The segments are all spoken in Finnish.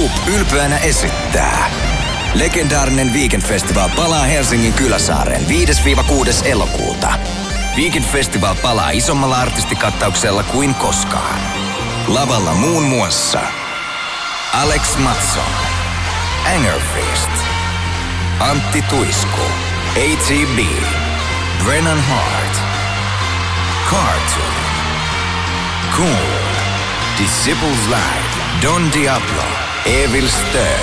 Loop ylpeänä esittää. Legendaarinen Weekend Festival palaa Helsingin Kyläsaareen 5-6. elokuuta. Weekend Festival palaa isommalla artistikattauksella kuin koskaan. Lavalla muun muassa. Alex Matson, Angerfist, Antti Tuisku, ATB, Brennan Hart, Cartoon, Cool, Disciples Live, Don Diablo, Evil Stir,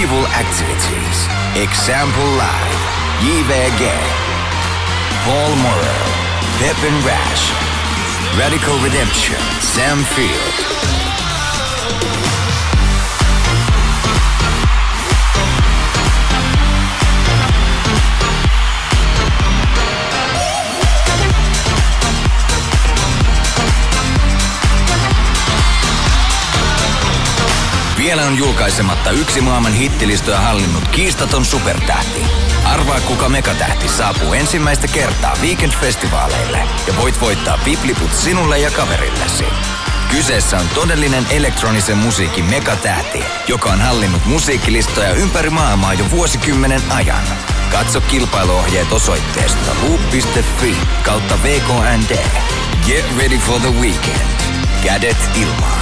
Evil Activities, Example Live, JVG, Paul Morrow, and Rash, Radical Redemption, Sam Field. Vielä on julkaisematta yksi maailman hittilistoja hallinnut kiistaton supertähti. Arvaa kuka megatähti saapuu ensimmäistä kertaa Weekend-festivaaleille ja voit voittaa vipliput sinulle ja kaverillesi. Kyseessä on todellinen elektronisen musiikin megatähti, joka on hallinnut musiikkilistoja ympäri maailmaa jo vuosikymmenen ajan. Katso kilpailuohjeet osoitteesta loop.fi kautta VKND. Get ready for the weekend. Kädet ilmaan.